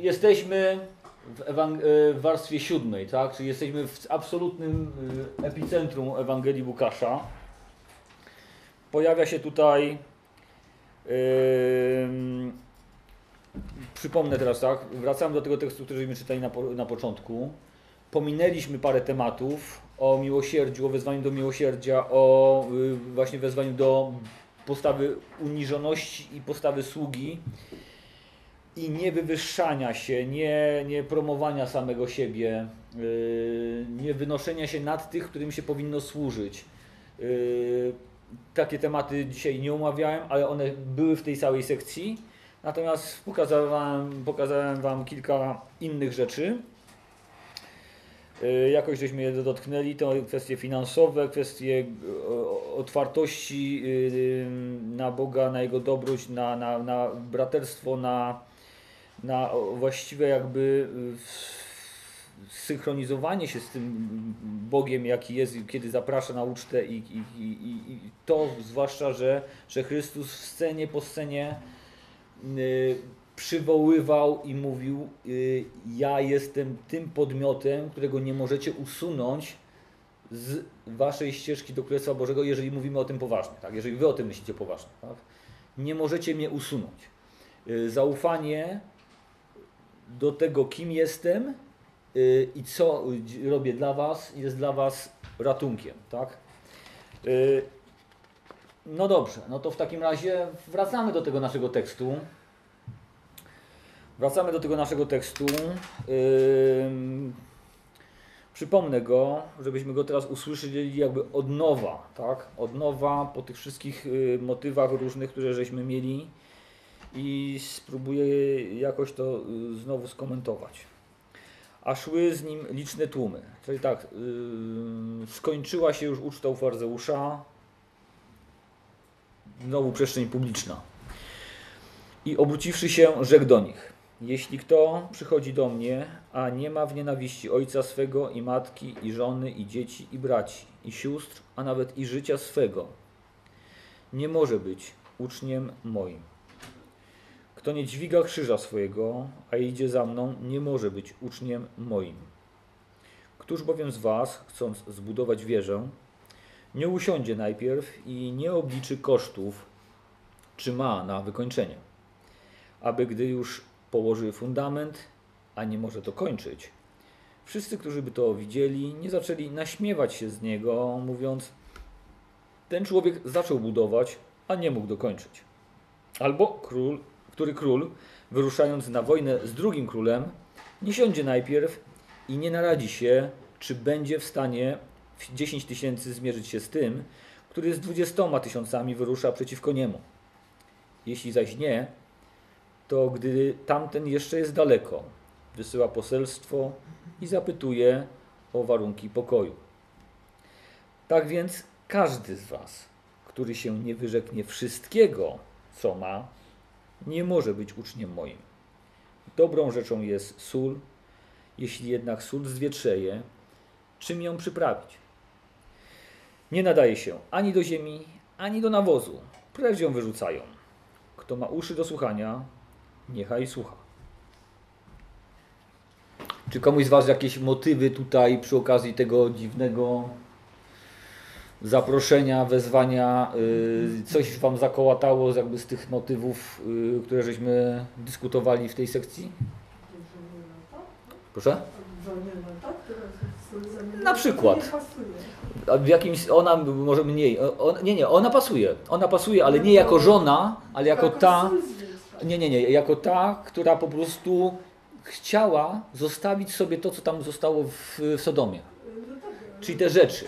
jesteśmy w, ewang- e, w warstwie siódmej, tak? Czyli jesteśmy w absolutnym e, epicentrum Ewangelii Łukasza. Pojawia się tutaj. ym, przypomnę teraz tak. Wracamy do tego tekstu, który żeśmy czytali na, po, na początku. Pominęliśmy parę tematów o miłosierdziu, o wezwaniu do miłosierdzia, o y, właśnie wezwaniu do postawy uniżoności i postawy sługi i nie wywyższania się, nie, nie promowania samego siebie, yy, nie wynoszenia się nad tych, którym się powinno służyć. Yy, takie tematy dzisiaj nie omawiałem, ale one były w tej całej sekcji. Natomiast pokazałem, pokazałem Wam kilka innych rzeczy. Yy, Jakoś żeśmy je dotknęli, to kwestie finansowe, kwestie otwartości na Boga, na Jego dobroć, na, na, na braterstwo, na, na właściwe jakby y, synchronizowanie się z tym Bogiem, jaki jest, kiedy zaprasza na ucztę i, i, i- i to zwłaszcza, że, że Chrystus w scenie po scenie y, przywoływał i mówił y, ja jestem tym podmiotem, którego nie możecie usunąć z waszej ścieżki do Królestwa Bożego, jeżeli mówimy o tym poważnie, tak? jeżeli wy o tym myślicie poważnie. Tak? Nie możecie mnie usunąć. Y, Zaufanie do tego, kim jestem y, i co robię dla Was, jest dla Was ratunkiem. Tak? Y, No dobrze, no to w takim razie wracamy do tego naszego tekstu. Wracamy do tego naszego tekstu. Przypomnę go, żebyśmy go teraz usłyszeli jakby od nowa, tak? Od nowa po tych wszystkich y, motywach różnych, które żeśmy mieli i spróbuję jakoś to y, znowu skomentować. A szły z nim liczne tłumy. Czyli tak, y, skończyła się już uczta u Farzeusza, znowu przestrzeń publiczna. I obróciwszy się, rzekł do nich: Jeśli kto przychodzi do mnie, a nie ma w nienawiści ojca swego i matki, i żony, i dzieci, i braci, i sióstr, a nawet i życia swego, nie może być uczniem moim. Kto nie dźwiga krzyża swojego, a idzie za mną, nie może być uczniem moim. Któż bowiem z was, chcąc zbudować wieżę, nie usiądzie najpierw i nie obliczy kosztów, czy ma na wykończenie, aby gdy już położy fundament, a nie może to kończyć, wszyscy, którzy by to widzieli, nie zaczęli naśmiewać się z niego, mówiąc: Ten człowiek zaczął budować, a nie mógł dokończyć. Albo król, który król, wyruszając na wojnę z drugim królem, nie siądzie najpierw i nie naradzi się, czy będzie w stanie w 10 tysięcy zmierzyć się z tym, który z 20 tysiącami wyrusza przeciwko niemu. Jeśli zaś nie, to gdy tamten jeszcze jest daleko, wysyła poselstwo i zapytuje o warunki pokoju. Tak więc każdy z Was, który się nie wyrzeknie wszystkiego, co ma, nie może być uczniem moim. Dobrą rzeczą jest sól, jeśli jednak sól zwietrzeje, czym ją przyprawić? Nie nadaje się ani do ziemi, ani do nawozu. Precz ją wyrzucają. Kto ma uszy do słuchania, niechaj słucha. Czy komuś z Was jakieś motywy tutaj przy okazji tego dziwnego zaproszenia, wezwania, y, coś Wam zakołatało z jakby z tych motywów, y, które żeśmy dyskutowali w tej sekcji? Proszę? Na przykład. W jakimś, ona może mniej, o- o, nie, nie, ona pasuje, ona pasuje, ale nie jako żona, ale jako ta, nie, nie, nie, jako ta, która po prostu chciała zostawić sobie to, co tam zostało w, w Sodomie. Czyli te rzeczy.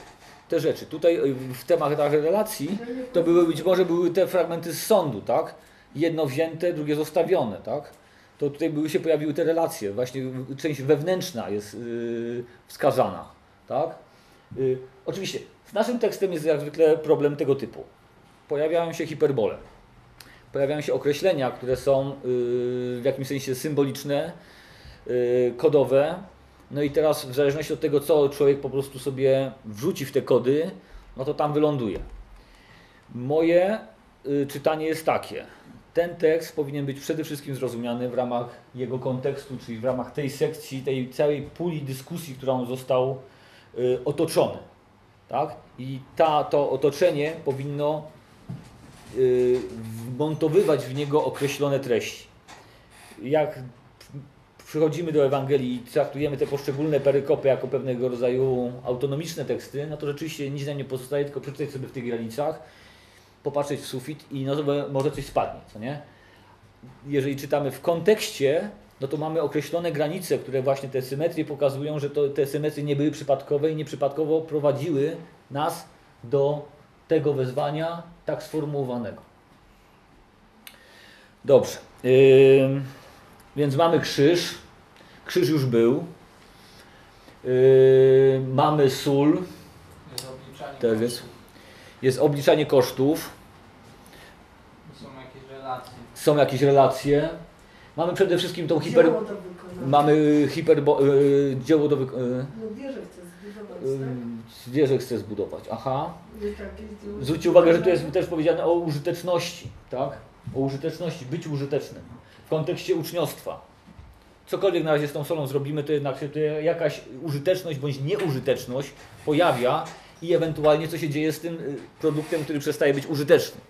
Te rzeczy. Tutaj y, w tematach relacji to były być może były te fragmenty z sądu, tak? Jedno wzięte, drugie zostawione, tak? To tutaj były się pojawiły te relacje. Właśnie część wewnętrzna jest yy, wskazana, tak? Y, oczywiście z naszym tekstem jest jak zwykle problem tego typu. Pojawiają się hiperbole. Pojawiają się określenia, które są y, w jakimś sensie symboliczne, y, kodowe. No i teraz w zależności od tego, co człowiek po prostu sobie wrzuci w te kody, no to tam wyląduje. Moje y, czytanie jest takie. ten tekst powinien być przede wszystkim zrozumiany w ramach jego kontekstu, czyli w ramach tej sekcji, tej całej puli dyskusji, którą został y, otoczony. Tak? I ta, to otoczenie powinno y, wmontowywać w niego określone treści. Jak przychodzimy do Ewangelii i traktujemy te poszczególne perykopy jako pewnego rodzaju autonomiczne teksty, no to rzeczywiście nic nam nie pozostaje, tylko przeczytać sobie w tych granicach, popatrzeć w sufit i no może coś spadnie, co nie? Jeżeli czytamy w kontekście, no to mamy określone granice, które właśnie te symetrie pokazują, że to, te symetrie nie były przypadkowe i nieprzypadkowo prowadziły nas do tego wezwania tak sformułowanego. Dobrze. Yy, więc mamy krzyż. Krzyż już był. Yy, mamy sól. Jest obliczanie Też kosztów. jest. Jest obliczanie kosztów. Są jakieś relacje. Są jakieś relacje. Mamy przede wszystkim tą hiper... Dzieło do wykonania. Mamy hiperbo... Yy, dzieło do wyk... Yy, No wieżę chcę zbudować, yy, tak? wieżę chce zbudować. Aha. Dzieło Zwróćcie uwagę, że tu jest też powiedziane o użyteczności, tak? O użyteczności, być użytecznym. W kontekście uczniostwa. Cokolwiek na razie z tą solą zrobimy, to jednak się jakaś użyteczność bądź nieużyteczność pojawia i ewentualnie co się dzieje z tym y, produktem, który przestaje być użyteczny.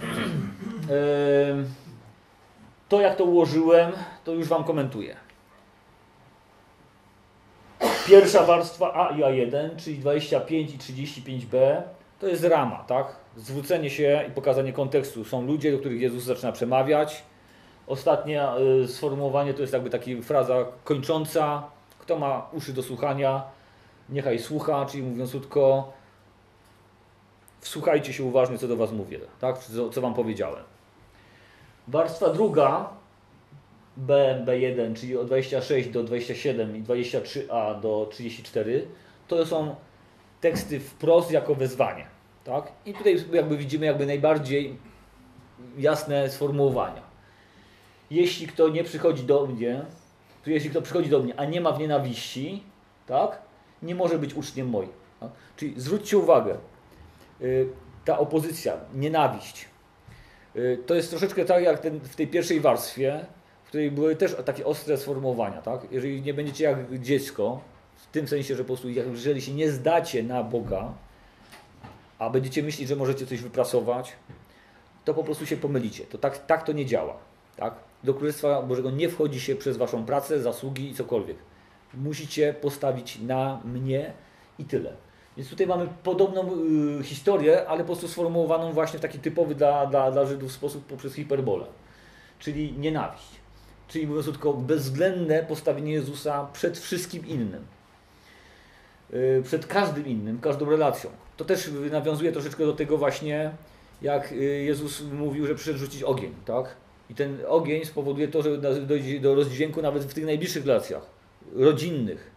To jak to ułożyłem, to już Wam komentuję. Pierwsza warstwa A i A1, czyli 25 i 35b, to jest rama, tak? Zwrócenie się i pokazanie kontekstu. Są ludzie, do których Jezus zaczyna przemawiać. Ostatnie y, sformułowanie to jest jakby taka fraza kończąca. Kto ma uszy do słuchania, niechaj słucha, czyli mówiąc krótko, wsłuchajcie się uważnie, co do Was mówię, tak? Co, co Wam powiedziałem. Warstwa druga, B, B1, czyli od 26 do 27 i 23a do 34, to są teksty wprost jako wezwanie. Tak? I tutaj jakby widzimy jakby najbardziej jasne sformułowania. Jeśli kto nie przychodzi do mnie, jeśli kto przychodzi do mnie, a nie ma w nienawiści, tak, nie może być uczniem moim. Tak? Czyli zwróćcie uwagę, y, ta opozycja, nienawiść, y, to jest troszeczkę tak jak ten, w tej pierwszej warstwie, w której były też takie ostre sformułowania. Tak? Jeżeli nie będziecie jak dziecko, w tym sensie, że po prostu jeżeli się nie zdacie na Boga, a będziecie myśleć, że możecie coś wypracować, to po prostu się pomylicie. To tak, tak to nie działa. Tak? Do Królestwa Bożego nie wchodzi się przez Waszą pracę, zasługi i cokolwiek. Musicie postawić na mnie i tyle. Więc tutaj mamy podobną y, historię, ale po prostu sformułowaną właśnie w taki typowy dla, dla, dla Żydów sposób poprzez hiperbolę. Czyli nienawiść. Czyli mówiąc krótko, bezwzględne postawienie Jezusa przed wszystkim innym. Y, przed każdym innym, każdą relacją. To też nawiązuje troszeczkę do tego właśnie, jak y, Jezus mówił, że przyszedł rzucić ogień, tak? I ten ogień spowoduje to, że dojdzie do rozdźwięku nawet w tych najbliższych relacjach, rodzinnych,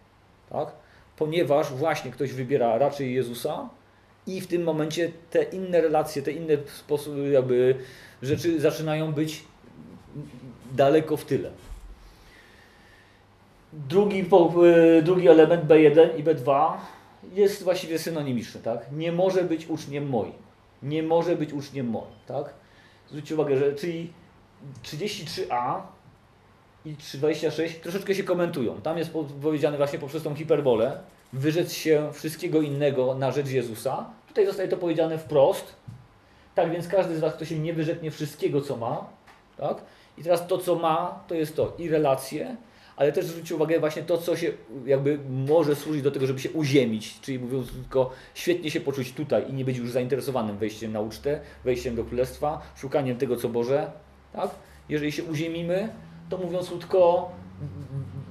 tak? Ponieważ właśnie ktoś wybiera raczej Jezusa i w tym momencie te inne relacje, te inne sposoby, jakby rzeczy zaczynają być daleko w tyle. Drugi, y, drugi element B1 i B2 jest właściwie synonimiczny, tak? Nie może być uczniem moim. Nie może być uczniem moim, tak? Zwróćcie uwagę, że czyli 33a i 326 troszeczkę się komentują. Tam jest po- powiedziane właśnie poprzez tą hiperbolę wyrzec się wszystkiego innego na rzecz Jezusa. Tutaj zostaje to powiedziane wprost. Tak więc każdy z Was, kto się nie wyrzeknie wszystkiego, co ma, tak? I teraz to, co ma, to jest to i relacje, ale też zwróćcie uwagę właśnie to, co się jakby może służyć do tego, żeby się uziemić, czyli mówiąc tylko świetnie się poczuć tutaj i nie być już zainteresowanym wejściem na ucztę, wejściem do królestwa, szukaniem tego, co Boże, tak? Jeżeli się uziemimy, to mówiąc krótko,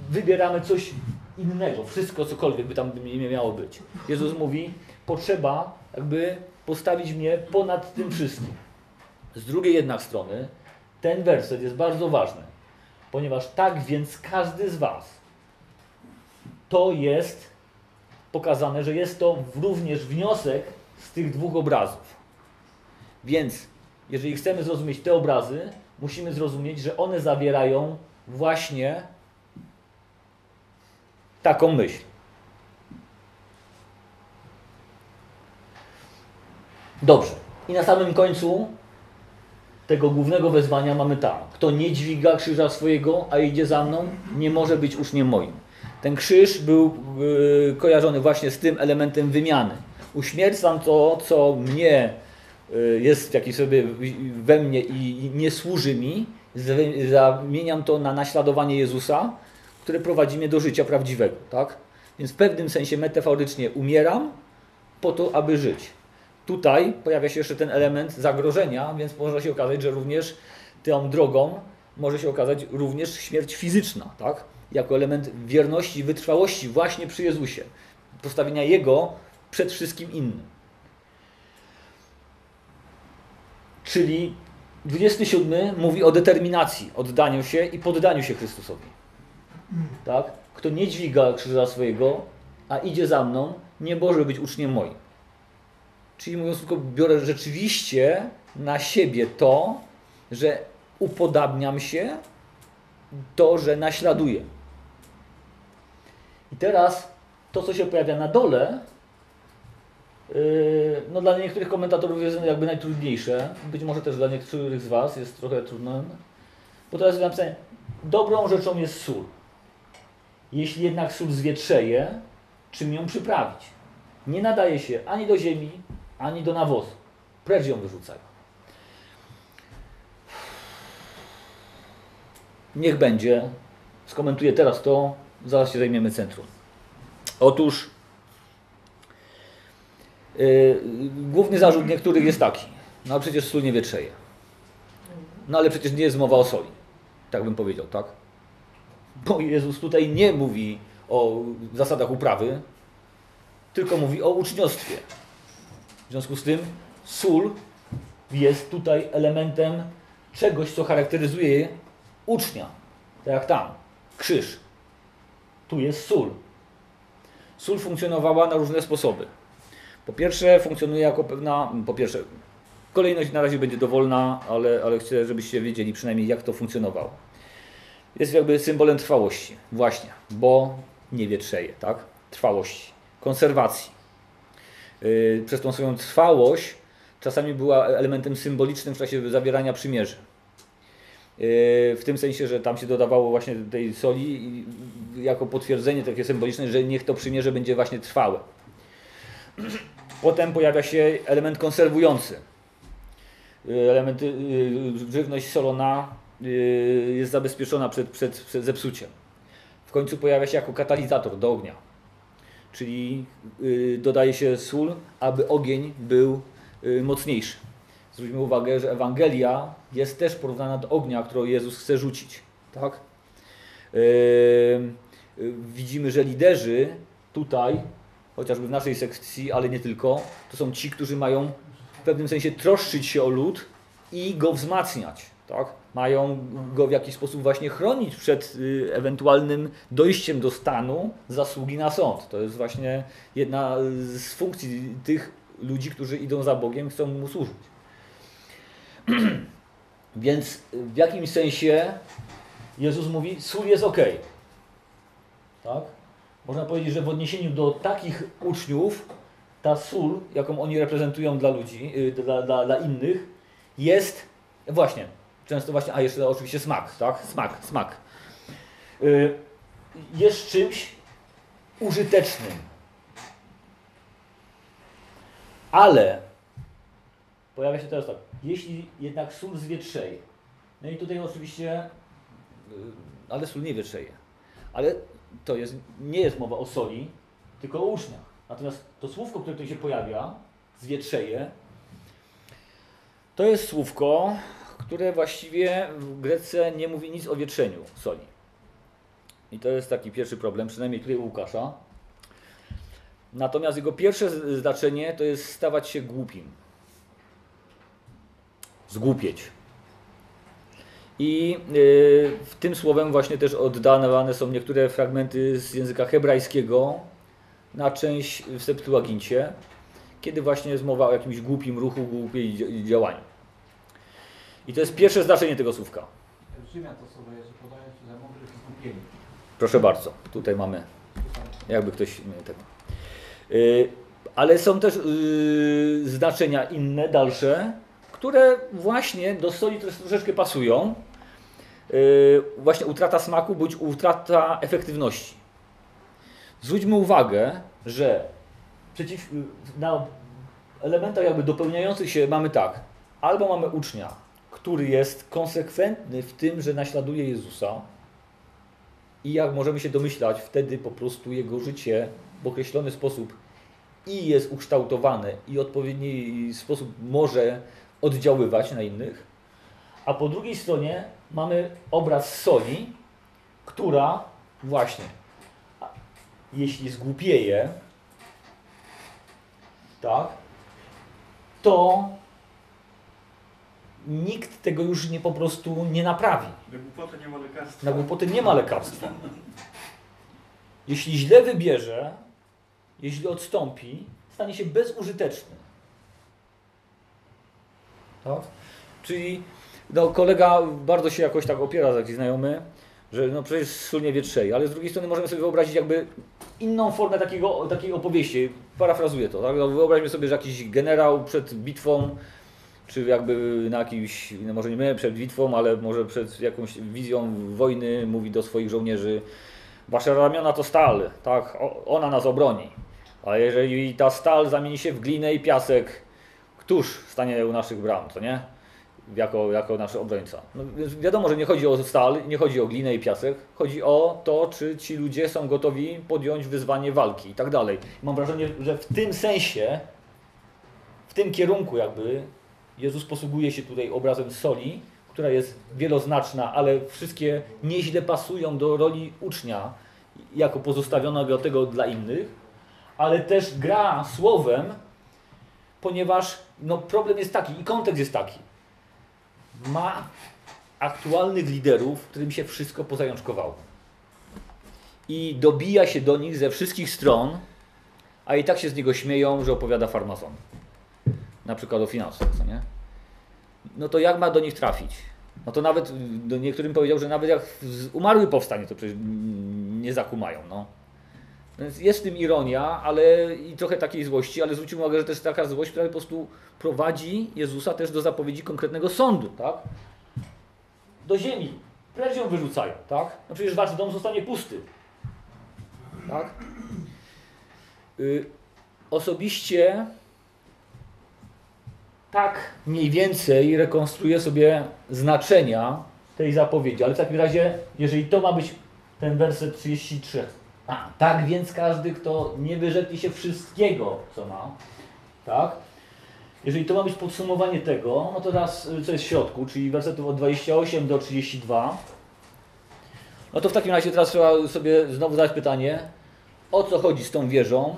wybieramy coś innego, wszystko cokolwiek by tam nie miało być. Jezus mówi, potrzeba jakby postawić mnie ponad tym wszystkim. Z drugiej jednak strony, ten werset jest bardzo ważny, ponieważ tak więc każdy z Was to jest pokazane, że jest to również wniosek z tych dwóch obrazów. Więc jeżeli chcemy zrozumieć te obrazy, musimy zrozumieć, że one zawierają właśnie taką myśl. Dobrze. I na samym końcu tego głównego wezwania mamy tam. Kto nie dźwiga krzyża swojego, a idzie za mną, nie może być uczniem moim. Ten krzyż był y, kojarzony właśnie z tym elementem wymiany. Uśmiercam to, co mnie jest jakiś sobie we mnie i nie służy mi, zamieniam to na naśladowanie Jezusa, które prowadzi mnie do życia prawdziwego. Tak? Więc w pewnym sensie metaforycznie umieram po to, aby żyć. Tutaj pojawia się jeszcze ten element zagrożenia, więc może się okazać, że również tą drogą może się okazać również śmierć fizyczna, tak? Jako element wierności, wytrwałości właśnie przy Jezusie. Postawienia Jego przed wszystkim innym. Czyli 27 mówi o determinacji, oddaniu się i poddaniu się Chrystusowi. Tak? Kto nie dźwiga krzyża swojego, a idzie za mną, nie może być uczniem moim. Czyli mówiąc tylko, biorę rzeczywiście na siebie to, że upodabniam się, to, że naśladuję. I teraz to, co się pojawia na dole, no dla niektórych komentatorów jest jakby najtrudniejsze, być może też dla niektórych z Was jest trochę trudne, bo teraz napisane, dobrą rzeczą jest sól. Jeśli jednak sól zwietrzeje, czym ją przyprawić? Nie nadaje się ani do ziemi, ani do nawozu. Precz ją wyrzucają. Niech będzie. Skomentuję teraz to, zaraz się zajmiemy centrum. Otóż yy, główny zarzut niektórych jest taki. No przecież sól nie wietrzeje. No ale przecież nie jest mowa o soli. Tak bym powiedział, tak? Bo Jezus tutaj nie mówi o zasadach uprawy, tylko mówi o uczniostwie. W związku z tym sól jest tutaj elementem czegoś, co charakteryzuje ucznia. Tak jak tam, krzyż. Tu jest sól. Sól funkcjonowała na różne sposoby. Po pierwsze, funkcjonuje jako pewna, po pierwsze, kolejność na razie będzie dowolna, ale, ale chcę, żebyście wiedzieli przynajmniej, jak to funkcjonowało. Jest jakby symbolem trwałości, właśnie, bo nie wietrzeje, tak? Trwałości, konserwacji. Yy, przez tą swoją trwałość czasami była elementem symbolicznym w czasie zawierania przymierzy. Yy, W tym sensie, że tam się dodawało właśnie tej soli jako potwierdzenie takie symboliczne, że niech to przymierze będzie właśnie trwałe. Potem pojawia się element konserwujący. Yy, Element, yy, żywność solona yy, jest zabezpieczona przed, przed, przed zepsuciem. W końcu pojawia się jako katalizator do ognia. Czyli dodaje się sól, aby ogień był mocniejszy. Zwróćmy uwagę, że Ewangelia jest też porównana do ognia, którą Jezus chce rzucić. Tak? Widzimy, że liderzy tutaj, chociażby w naszej sekcji, ale nie tylko, to są ci, którzy mają w pewnym sensie troszczyć się o lud i go wzmacniać. Tak? Mają go w jakiś sposób właśnie chronić przed y, ewentualnym dojściem do stanu zasługi na sąd. To jest właśnie jedna z funkcji tych ludzi, którzy idą za Bogiem, chcą mu służyć. Więc w jakimś sensie Jezus mówi, sól jest ok. Tak? Można powiedzieć, że w odniesieniu do takich uczniów, ta sól, jaką oni reprezentują dla ludzi, y, dla, dla, dla innych, jest właśnie, często właśnie, a jeszcze oczywiście smak, tak? Smak, smak. Y, Jest czymś użytecznym. Ale pojawia się teraz tak, jeśli jednak sól zwietrzeje, no i tutaj oczywiście, y, ale sól nie wietrzeje, ale to jest, nie jest mowa o soli, tylko o uczniach. Natomiast to słówko, które tutaj się pojawia, zwietrzeje, to jest słówko, które właściwie w Grece nie mówi nic o wietrzeniu soli. I to jest taki pierwszy problem, przynajmniej tutaj u Łukasza. Natomiast jego pierwsze znaczenie to jest stawać się głupim. Zgłupieć. I y, w tym słowem właśnie też oddawane są niektóre fragmenty z języka hebrajskiego na część w Septuagincie, kiedy właśnie jest mowa o jakimś głupim ruchu, głupiej dzia- działaniu. I to jest pierwsze znaczenie tego słówka. Rzymian to słowo jest, że podają się za mądrych i głupiemi. Proszę bardzo, tutaj mamy, jakby ktoś. Y, ale są też y, znaczenia inne, dalsze, które właśnie do soli trosz- troszeczkę pasują. Yy, właśnie utrata smaku bądź utrata efektywności. Zwróćmy uwagę, że przeciw, na elementach jakby dopełniających się mamy tak, albo mamy ucznia, który jest konsekwentny w tym, że naśladuje Jezusa i jak możemy się domyślać, wtedy po prostu jego życie w określony sposób i jest ukształtowane i odpowiedni sposób może oddziaływać na innych, a po drugiej stronie mamy obraz soli, która właśnie, jeśli zgłupieje, tak, to nikt tego już nie po prostu nie naprawi. Na głupotę nie ma lekarstwa. Na głupotę nie ma lekarstwa. Jeśli źle wybierze, jeśli odstąpi, stanie się bezużyteczny. Tak? Czyli no, kolega bardzo się jakoś tak opiera, taki znajomy, że no przecież sól nie wietrzeje, ale z drugiej strony możemy sobie wyobrazić jakby inną formę takiego, takiej opowieści. Parafrazuję to. Tak? No, wyobraźmy sobie, że jakiś generał przed bitwą czy jakby na jakimś, no może nie przed bitwą, ale może przed jakąś wizją wojny mówi do swoich żołnierzy Wasze ramiona to stal, tak, ona nas obroni. A jeżeli ta stal zamieni się w glinę i piasek, któż stanie u naszych bram, co nie? Jako, jako nasz obrońca. No, wiadomo, że nie chodzi o stal, nie chodzi o glinę i piasek, chodzi o to, czy ci ludzie są gotowi podjąć wyzwanie walki i tak dalej. Mam wrażenie, że w tym sensie, w tym kierunku jakby Jezus posługuje się tutaj obrazem soli, która jest wieloznaczna, ale wszystkie nieźle pasują do roli ucznia, jako pozostawionego tego dla innych, ale też gra słowem, ponieważ no, problem jest taki i kontekst jest taki. Ma aktualnych liderów, którym się wszystko pozajączkowało. I dobija się do nich ze wszystkich stron, a i tak się z niego śmieją, że opowiada farmazon na przykład o finansach, co nie? No to jak ma do nich trafić? No to nawet do niektórym powiedział, że nawet jak umarły powstanie, to przecież nie zakumają, no. Więc jest w tym ironia, ale i trochę takiej złości, ale zwróćmy uwagę, że to jest taka złość, która po prostu prowadzi Jezusa też do zapowiedzi konkretnego sądu, tak? Do ziemi. Precz ją wyrzucają, tak? No przecież wasz dom zostanie pusty. Tak? Y, osobiście tak mniej więcej rekonstruuję sobie znaczenia tej zapowiedzi. Ale w takim razie, jeżeli to ma być ten werset 33. A, tak więc każdy, kto nie wyrzeknie się wszystkiego, co ma, tak? Jeżeli to ma być podsumowanie tego, no to teraz, y, co jest w środku, czyli wersetów od 28 do 32, no to w takim razie teraz trzeba sobie znowu zadać pytanie, o co chodzi z tą wieżą,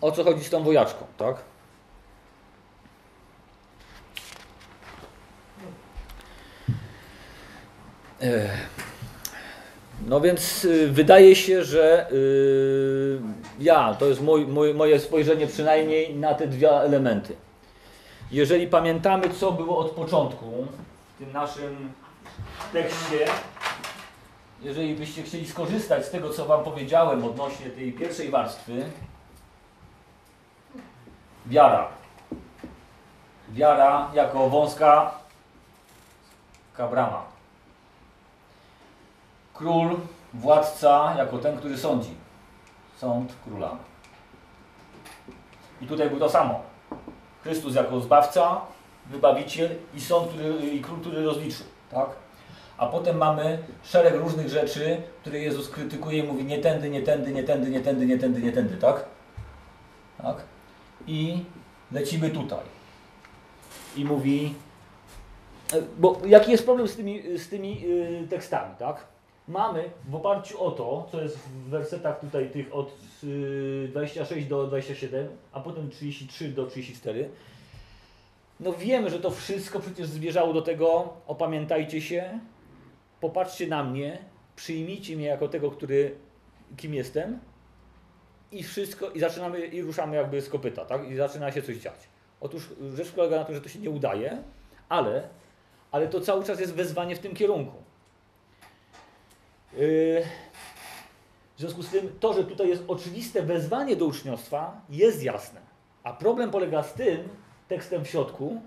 o co chodzi z tą wojaczką, tak? Ech. No więc y, wydaje się, że y, ja, to jest mój, mój, moje spojrzenie przynajmniej na te dwa elementy. Jeżeli pamiętamy, co było od początku w tym naszym tekście, jeżeli byście chcieli skorzystać z tego, co Wam powiedziałem odnośnie tej pierwszej warstwy, wiara. Wiara jako wąska kabrama. Król, władca, jako ten, który sądzi. Sąd króla. I tutaj było to samo. Chrystus jako zbawca, wybawiciel i sąd, który, i król, który rozliczy. Tak? A potem mamy szereg różnych rzeczy, które Jezus krytykuje i mówi nie tędy, nie tędy, nie tędy, nie tędy, nie tędy, nie tędy, tak? Tak? I lecimy tutaj. I mówi, e, bo jaki jest problem z tymi, z tymi y, tekstami, tak? Mamy w oparciu o to, co jest w wersetach tutaj tych od y, 26 do 27, a potem 33 do 34, no wiemy, że to wszystko przecież zmierzało do tego, opamiętajcie się, popatrzcie na mnie, przyjmijcie mnie jako tego, który, kim jestem i wszystko, i zaczynamy, i ruszamy jakby z kopyta, tak? I zaczyna się coś dziać. Otóż rzecz polega na tym, że to się nie udaje, ale, ale to cały czas jest wezwanie w tym kierunku. Yy, W związku z tym to, że tutaj jest oczywiste wezwanie do uczniostwa, jest jasne. A problem polega z tym tekstem w środku,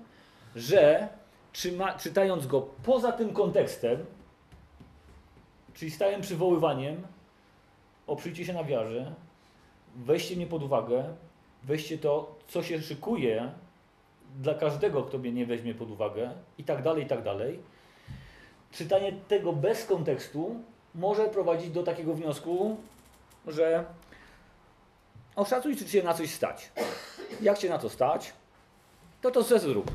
że czytając go poza tym kontekstem, czyli stałym przywoływaniem, oprzyjcie się na wiarze, weźcie mnie pod uwagę, weźcie to, co się szykuje dla każdego, kto mnie nie weźmie pod uwagę i tak dalej, i tak dalej. Czytanie tego bez kontekstu może prowadzić do takiego wniosku, że oszacuj, czy cię na coś stać. Jak cię na to stać, to to se zrób.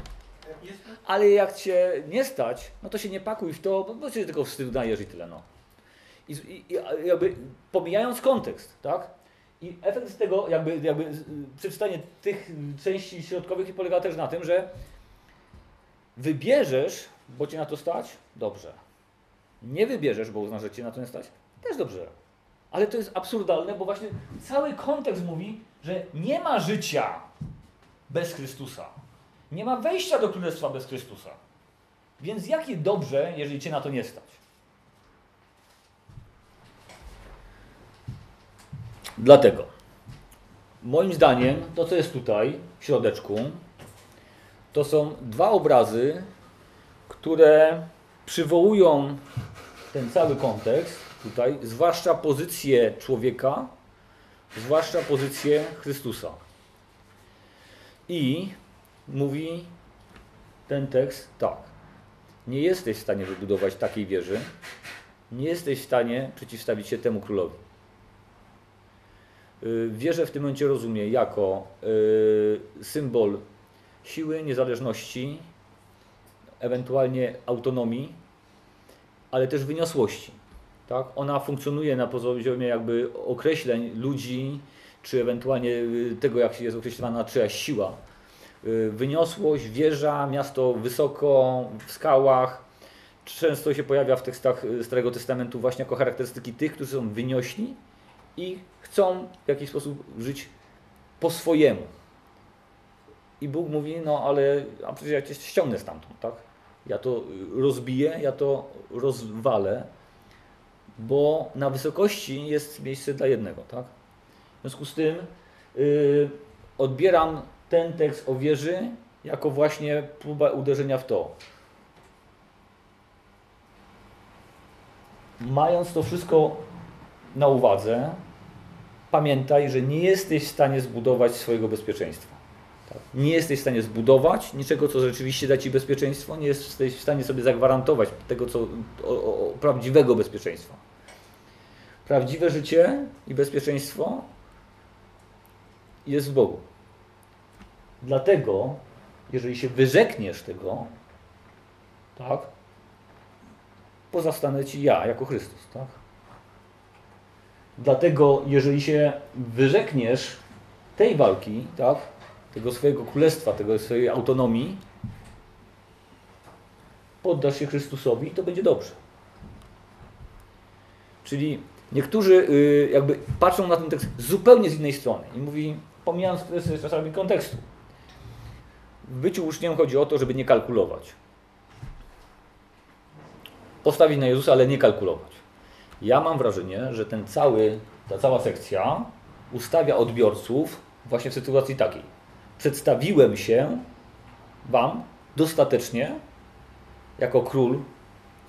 Ale jak cię nie stać, no to się nie pakuj w to, bo, się tylko wstyd dajesz i tyle. No. I, i, jakby pomijając kontekst, tak? I efekt z tego, jakby, jakby przeczytanie tych części środkowych polega też na tym, że wybierzesz, bo cię na to stać, dobrze. Nie wybierzesz, bo uznasz, że cię na to nie stać, też dobrze. Ale to jest absurdalne, bo właśnie cały kontekst mówi, że nie ma życia bez Chrystusa. Nie ma wejścia do Królestwa bez Chrystusa. Więc jakie dobrze, jeżeli cię na to nie stać? Dlatego, moim zdaniem, to co jest tutaj, w środeczku, to są dwa obrazy, które przywołują ten cały kontekst tutaj, zwłaszcza pozycję człowieka, zwłaszcza pozycję Chrystusa. I mówi ten tekst tak. Nie jesteś w stanie wybudować takiej wieży, nie jesteś w stanie przeciwstawić się temu królowi. Y, Wierzę w tym momencie rozumie jako y, symbol siły, niezależności, ewentualnie autonomii, ale też wyniosłości. Tak? Ona funkcjonuje na poziomie jakby określeń ludzi, czy ewentualnie y, tego, jak jest określana czyjaś siła. Y, Wyniosłość, wieża, miasto wysoko, w skałach. Często się pojawia w tekstach y, Starego Testamentu właśnie jako charakterystyki tych, którzy są wyniośli i chcą w jakiś sposób żyć po swojemu. I Bóg mówi, no ale a przecież ja cię ściągnę stamtąd, tak? Ja to rozbiję, ja to rozwalę, bo na wysokości jest miejsce dla jednego, tak? W związku z tym yy, odbieram ten tekst o wieży jako właśnie próbę uderzenia w to. Mając to wszystko na uwadze, pamiętaj, że nie jesteś w stanie zbudować swojego bezpieczeństwa. Tak? Nie jesteś w stanie zbudować niczego, co rzeczywiście da Ci bezpieczeństwo, nie jesteś w stanie sobie zagwarantować tego, co o, o, prawdziwego bezpieczeństwa. Prawdziwe życie i bezpieczeństwo jest w Bogu. Dlatego, jeżeli się wyrzekniesz tego, tak, pozostanę Ci ja, jako Chrystus, tak? Dlatego, jeżeli się wyrzekniesz tej walki, tak, tego swojego królestwa, tego swojej autonomii, poddasz się Chrystusowi, to będzie dobrze. Czyli niektórzy y, jakby patrzą na ten tekst zupełnie z innej strony i mówi, pomijając kwestię czasami kontekstu. W byciu uczniem chodzi o to, żeby nie kalkulować. Postawić na Jezusa, ale nie kalkulować. Ja mam wrażenie, że ten cały, ta cała sekcja ustawia odbiorców właśnie w sytuacji takiej. Przedstawiłem się Wam dostatecznie jako król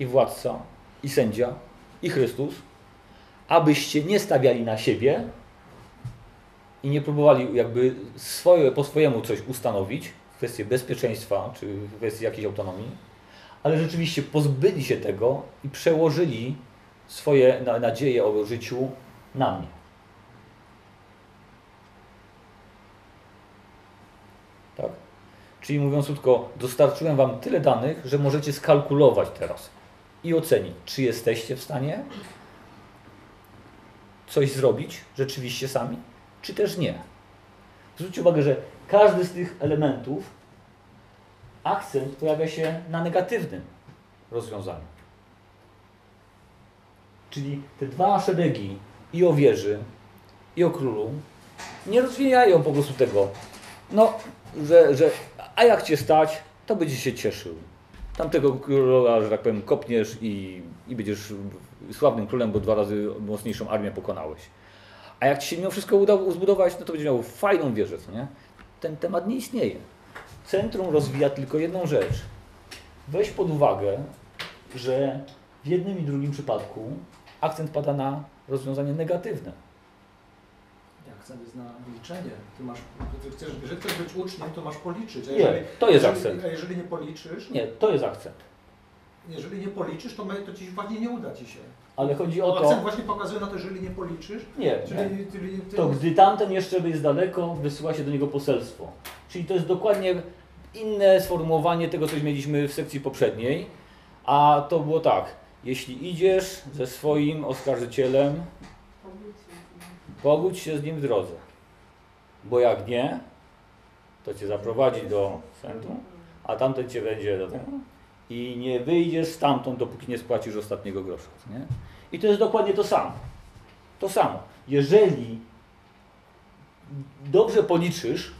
i władca i sędzia i Chrystus, abyście nie stawiali na siebie i nie próbowali jakby swoje, po swojemu coś ustanowić w kwestii bezpieczeństwa czy w kwestii jakiejś autonomii, ale rzeczywiście pozbyli się tego i przełożyli swoje na, nadzieje o życiu na mnie. Czyli mówiąc krótko, dostarczyłem Wam tyle danych, że możecie skalkulować teraz i ocenić, czy jesteście w stanie coś zrobić rzeczywiście sami, czy też nie. Zwróćcie uwagę, że każdy z tych elementów, akcent pojawia się na negatywnym rozwiązaniu. Czyli te dwa szeregi i o wieży, i o królu nie rozwijają po prostu tego, no, że, że a jak cię stać, to będziesz się cieszył. Tamtego króla, że tak powiem, kopniesz i, i będziesz sławnym królem, bo dwa razy mocniejszą armię pokonałeś. A jak ci się mimo wszystko uda zbudować, no to będziesz miał fajną wieżę, co nie? Ten temat nie istnieje. Centrum rozwija tylko jedną rzecz. weź pod uwagę, że w jednym i drugim przypadku akcent pada na rozwiązanie negatywne. Akcent jest na liczenie. Ty masz, ty chcesz, jeżeli chcesz być uczniem, to masz policzyć. A Nie, jeżeli, to jest jeżeli, akcent. A jeżeli nie policzysz, Nie, to jest akcent. jeżeli nie policzysz, to, to ci właśnie nie uda ci się. Ale chodzi o Akcent to, właśnie pokazuje na to, jeżeli nie policzysz, nie, nie. czyli, czyli ty, to gdy tamten jeszcze jest daleko, wysyła się do niego poselstwo. Czyli to jest dokładnie inne sformułowanie tego, co mieliśmy w sekcji poprzedniej, a to było tak, jeśli idziesz ze swoim oskarżycielem, pogódź się z nim w drodze, bo jak nie, to cię zaprowadzi do sądu, a tamten cię będzie do tego i nie wyjdziesz stamtąd, dopóki nie spłacisz ostatniego grosza. Nie? I to jest dokładnie to samo. To samo. Jeżeli dobrze policzysz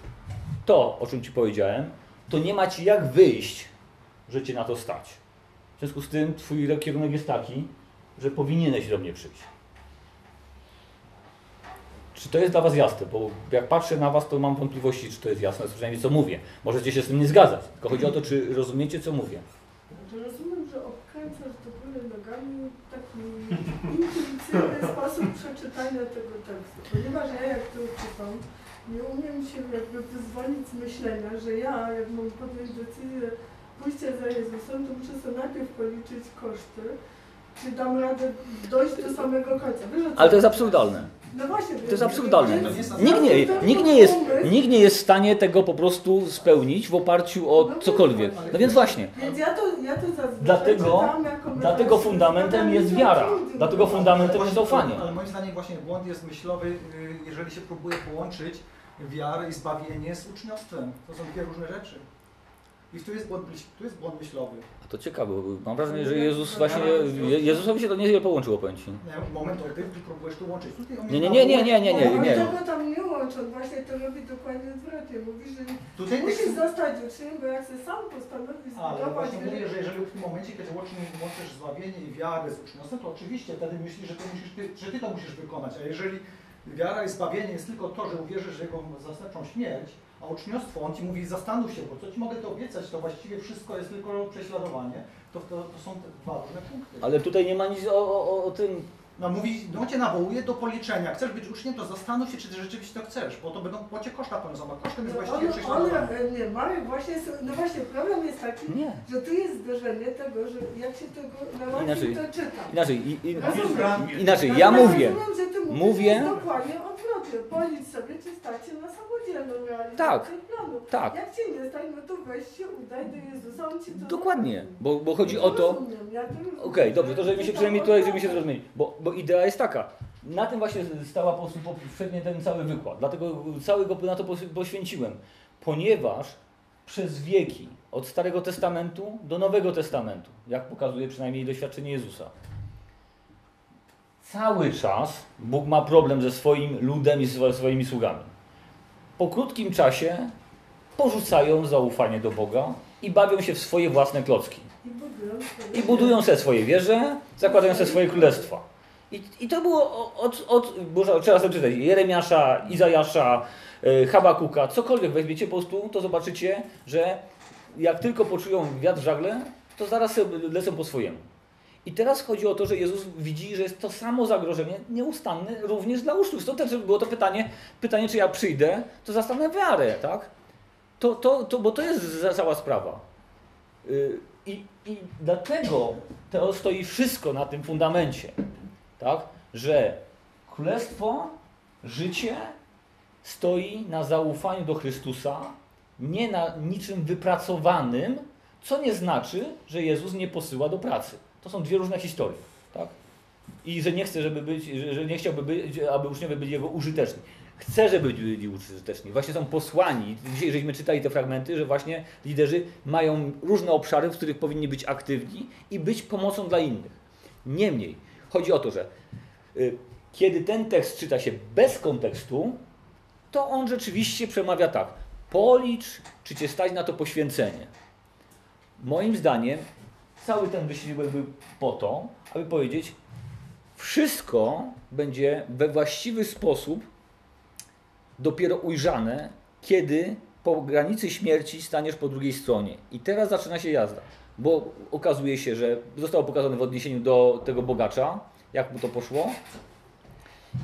to, o czym Ci powiedziałem, to nie ma Ci jak wyjść, że Cię na to stać. W związku z tym Twój kierunek jest taki, że powinieneś do mnie przyjść. Czy to jest dla Was jasne? Bo jak patrzę na Was, to mam wątpliwości, czy to jest jasne, przynajmniej co mówię. Możecie się z tym nie zgadzać, tylko chodzi o to, czy rozumiecie, co mówię. To rozumiem, że obkręcasz do góry nogami taki intuicyjny sposób przeczytania tego tekstu. Ponieważ ja jak to czytam, nie umiem się jakby wyzwolić z myślenia, że ja jak mam podjąć decyzję pójścia za Jezusem, to muszę sobie najpierw policzyć koszty, czy dam radę dojść do samego końca. Wiesz, Ale to jest absurdalne. No właśnie. To jest absurdalne. Nikt nie, nikt nie, jest, nikt nie jest w stanie tego po prostu spełnić w oparciu o cokolwiek. No więc właśnie, Więc ja to, ja to zazwyczaj Dlatego- dlatego fundamentem jest wiara. Dlatego fundamentem jest zaufanie. Ale moim zdaniem właśnie błąd jest myślowy, y, jeżeli się próbuje połączyć wiarę i zbawienie z uczniostwem. To są dwie różne rzeczy. I tu jest błąd, myśl- tu jest błąd myślowy. A to ciekawe, bo mam wrażenie, że Jezus właśnie, Je- Jezusowi się to niewiele połączyło, powiem Ci. Nie, Moment, ty próbujesz tu łączyć. Nie, nie, nie, nie, nie, nie, nie, On nie. tego tam nie łączy, on właśnie to robi dokładnie odwrotnie. Mówi, że Tutaj musisz zostać uczniem, bo jak się sam postanowisz Ale zbudować... właśnie mówię, że jeżeli w tym momencie, kiedy łączysz, łączysz zbawienie i wiarę z uczniostwem, to oczywiście wtedy myślisz, że, ty musisz, ty, że ty to musisz wykonać. A jeżeli wiara i zbawienie jest tylko to, że uwierzysz w jego zastępczą śmierć, a uczniostwo, on ci mówi zastanów się, bo co ci mogę to obiecać, to właściwie wszystko jest tylko prześladowanie, to, to, to są te dwa różne punkty. Ale tutaj nie ma nic o, o, o tym. No mówi, no cię nawołuje do policzenia. Chcesz być uczniem, to zastanów się, czy ty rzeczywiście to chcesz, bo to będą płacie koszta poniosą, a kosztem jest No właściwie on, on, e, nie, Marek właśnie, no właśnie problem jest taki, Nie. że tu jest zderzenie tego, że jak się tego Inaczej. najłatwiej to czyta. Inaczej, i, i, Rozumiem. inaczej, ja mówię. Rozumiem, że ty mówisz, Mówię- dokładnie odwrotnie. Policz sobie, czy stać się na samodzielną realizację Tak. planu. Tak. Jak cię nie stać, no to weź się, udaj do Jezusa, on ci to Dokładnie, bo, bo chodzi Ja o to. rozumiem, ja to rozumiem. Okej, dobrze, to żebyśmy się To przynajmniej tak tutaj, żebyśmy się zrozumieli. Bo, bo idea jest taka. Na tym właśnie stała po prostu poprzednie ten cały wykład. Dlatego cały go na to poświęciłem. Ponieważ przez wieki, od Starego Testamentu do Nowego Testamentu, jak pokazuje przynajmniej doświadczenie Jezusa, cały czas Bóg ma problem ze swoim ludem i ze swoimi sługami. Po krótkim czasie porzucają zaufanie do Boga i bawią się w swoje własne klocki. I budują sobie swoje wieże, zakładają sobie swoje królestwa. I, i to było od, od, można, trzeba sobie Jeremiasza, Izajasza, y, Habakuka, cokolwiek weźmiecie po prostu, to zobaczycie, że jak tylko poczują wiatr w żagle, to zaraz lecą po swojemu. I teraz chodzi o to, że Jezus widzi, że jest to samo zagrożenie nieustanne również dla uczniów. To też było to pytanie, pytanie czy ja przyjdę, to zastanę wiarę, tak? To, to, to, bo to jest cała sprawa. Y, I, I dlatego to stoi wszystko na tym fundamencie, tak? że królestwo, życie stoi na zaufaniu do Chrystusa, nie na niczym wypracowanym, co nie znaczy, że Jezus nie posyła do pracy. To są dwie różne historie. Tak? I że nie chce, żeby być, że- nie chciałby być, aby uczniowie byli jego użyteczni. Chce, żeby byli użyteczni. Właśnie są posłani. Dzisiaj żeśmy czytali te fragmenty, że właśnie liderzy mają różne obszary, w których powinni być aktywni i być pomocą dla innych. Niemniej, chodzi o to, że y, kiedy ten tekst czyta się bez kontekstu, to on rzeczywiście przemawia tak. Policz, czy cię stać na to poświęcenie. Moim zdaniem cały ten wysiłek był po to, aby powiedzieć, wszystko będzie we właściwy sposób dopiero ujrzane, kiedy po granicy śmierci staniesz po drugiej stronie. I teraz zaczyna się jazda. Bo okazuje się, że zostało pokazane w odniesieniu do tego bogacza, jak mu to poszło.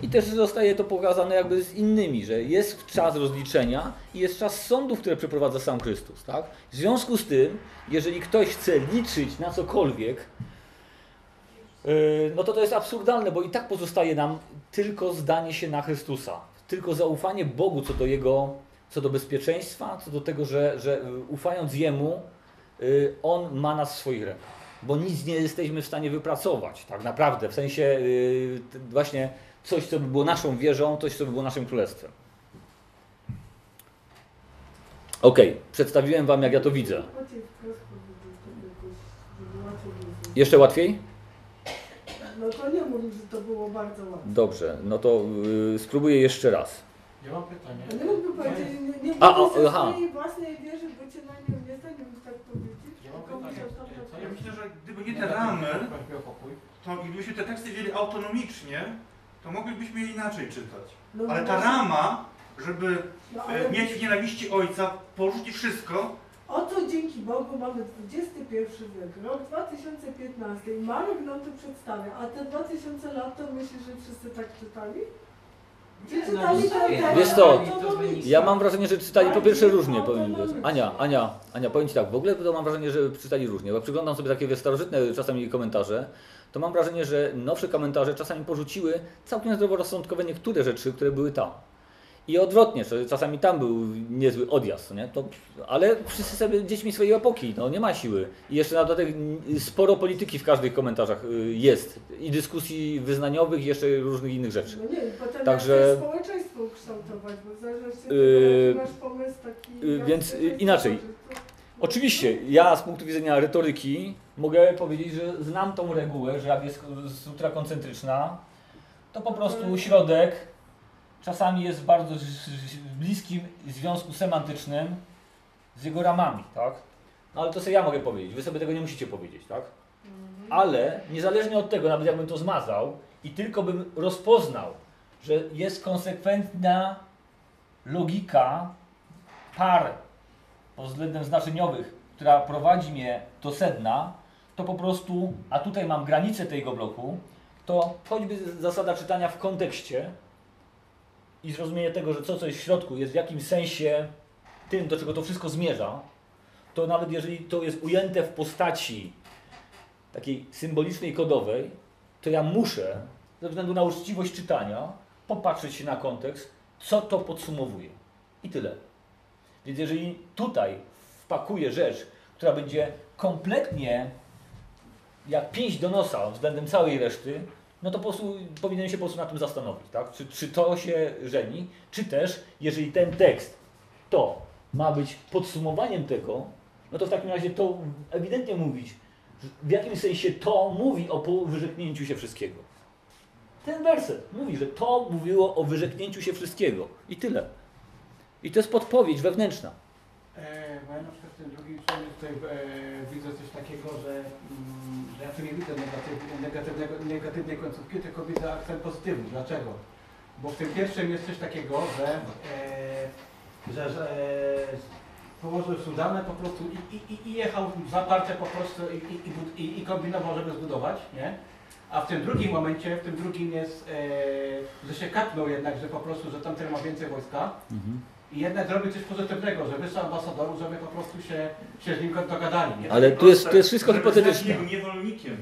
I też zostaje to pokazane jakby z innymi, że jest czas rozliczenia i jest czas sądów, które przeprowadza sam Chrystus. Tak? W związku z tym, jeżeli ktoś chce liczyć na cokolwiek, yy, no to to jest absurdalne, bo i tak pozostaje nam tylko zdanie się na Chrystusa, tylko zaufanie Bogu co do Jego, co do bezpieczeństwa, co do tego, że, że yy, ufając Jemu, On ma nas w swoich rękach. Bo nic nie jesteśmy w stanie wypracować, tak naprawdę, w sensie t- właśnie coś, co by było naszą wieżą, coś, co by było naszym królestwem. Okej, przedstawiłem Wam, jak ja to widzę. Jeszcze łatwiej? No to nie mów, że to było bardzo łatwe. Dobrze, no to yy, spróbuję jeszcze raz. Ja mam pytanie. A nie mógłby powiedzieć, nie, nie A, o, aha. swojej własnej wierzy, bo cię na nią nie stanie, mógł tak powiedzieć. Ja mam tylko pytanie. musiał tam Co napisać. Ja myślę, nie te ramy, to gdybyśmy te teksty wzięli autonomicznie, to moglibyśmy je inaczej czytać. Ale ta rama, żeby No, e, mieć w nienawiści ojca, porzucić wszystko, Oto dzięki Bogu mamy XXI wiek, rok 2015 i Marek nam to przedstawia, a te 2000 lat to myślisz, że wszyscy tak czytali? Czy Nie, no, czytali ten Wiesz co, autonomicznie? Ja mam wrażenie, że czytali po pierwsze różnie. Powiem. Ania, Ania, Ania, powiem Ci tak, w ogóle to mam wrażenie, że czytali różnie. Bo przyglądam sobie takie starożytne czasami komentarze, to mam wrażenie, że nowsze komentarze czasami porzuciły całkiem zdroworozsądkowe niektóre rzeczy, które były tam. I odwrotnie, że czasami tam był niezły odjazd, nie? To, ale wszyscy sobie dziećmi swojej epoki, no nie ma siły. I jeszcze na dodatek mm, sporo polityki w każdych komentarzach y, jest. I dyskusji wyznaniowych, i jeszcze różnych innych rzeczy. No nie, potem Także- społeczeństwo ukształtować, bo w zależności od Yy, tego, jaki masz pomysł taki... yy, więc, yy, inaczej. Oczywiście, ja z punktu widzenia retoryki mogę powiedzieć, że znam tą regułę, że jak jest struktura koncentryczna, to po prostu środek czasami jest w bardzo bliskim związku semantycznym z jego ramami, tak? No ale to sobie ja mogę powiedzieć, wy sobie tego nie musicie powiedzieć, tak? Mhm. Ale niezależnie od tego, nawet jakbym to zmazał i tylko bym rozpoznał, że jest konsekwentna logika par pod względem znaczeniowych, która prowadzi mnie do sedna, to po prostu, a tutaj mam granicę tego bloku, to choćby zasada czytania w kontekście i zrozumienie tego, że co, co jest w środku, jest w jakimś sensie tym, do czego to wszystko zmierza, to nawet jeżeli to jest ujęte w postaci takiej symbolicznej, kodowej, to ja muszę, ze względu na uczciwość czytania, popatrzeć się na kontekst, co to podsumowuje. I tyle. Więc jeżeli tutaj wpakuję rzecz, która będzie kompletnie jak pięść do nosa względem całej reszty, no to po prostu powinienem się po prostu na tym zastanowić, tak? Czy, czy to się żeni, czy też, jeżeli ten tekst to ma być podsumowaniem tego, no to w takim razie to ewidentnie mówić, w jakim sensie to mówi o wyrzeknięciu się wszystkiego. Ten werset mówi, że to mówiło o wyrzeknięciu się wszystkiego. I tyle. I to jest podpowiedź wewnętrzna. E, bo ja na przykład w tym drugim stronie tutaj e, widzę coś takiego, że ja tu nie widzę negatyw, negatywnego, negatywnej końcówki, tylko widzę akcent pozytywny. Dlaczego? Bo w tym pierwszym jest coś takiego, że, e, że, że e, położył Suzanę po prostu i, i, i- jechał zaparcie po prostu i, i, i, kombinował, żeby zbudować, nie? A w tym drugim momencie, w tym drugim jest, e, że się kapnął jednak, że po prostu, że tamten ma więcej wojska, i jednak zrobić coś pozytywnego, że wysłał ambasadorów, żeby po prostu się, się z nim dogadali, nie? Ale tu jest, tu jest wszystko hipotetyczne. niewolnikiem.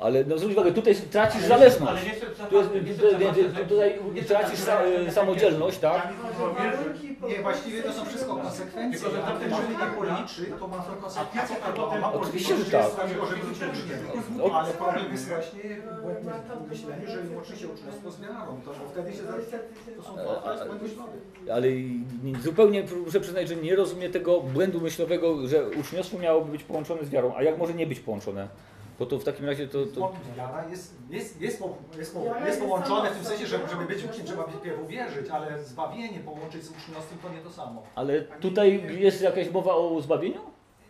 Ale no zwróć uwagę, tutaj tracisz zależność. Ale nie chcę Tu jest, nie tu, tutaj tracisz sa, samodzielność, tak? Tam jest Nie, właściwie to są wszystko konsekwencje. Tylko, że jeżeli człowiek nie policzy, to ma to konsekwencje. A potem- ma Oczywiście, że tak. O- Ale problem jest właśnie w myśleniu, że łączy się uczniostwo z wiarą. To wtedy się. To są dwa to jest błędy ślady. Ale nie- zupełnie muszę przyznać, że nie rozumiem tego błędu myślowego, że uczniostwo miałoby być połączone z wiarą, a jak może nie być połączone? Bo to w takim razie to... to... Wiara jest, jest, jest, po, jest, po, Wiara jest połączone w tym sensie, że żeby być uczniem trzeba pierw uwierzyć, ale zbawienie połączyć z uczniostwem to nie to samo. Ale tutaj jest jakaś mowa o zbawieniu?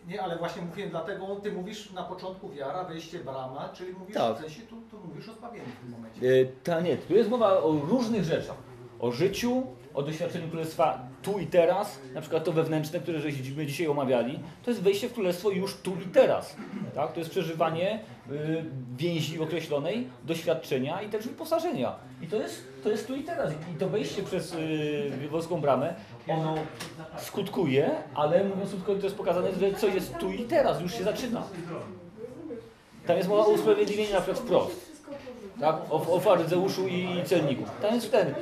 Nie, ale właśnie mówię, dlatego ty mówisz na początku wiara, wejście brama, czyli mówisz Tak. w sensie, tu, tu mówisz o zbawieniu w tym momencie. E, Ta nie, tu jest mowa o różnych rzeczach. O życiu, o doświadczeniu Królestwa tu i teraz, na przykład to wewnętrzne, które żeśmy dzisiaj omawiali, to jest wejście w Królestwo już tu i teraz. Tak? To jest przeżywanie y, więzi określonej, doświadczenia i też wyposażenia. I to jest, to jest tu i teraz. I to wejście przez y, Bramę, ono skutkuje, ale mówiąc krótko, to jest pokazane, że co jest tu i teraz, już się zaczyna. Tam jest mowa o usprawiedliwieniu na przykład wprost. Tak? O, o faryzeuszu i celniku. Tam jest ten. y,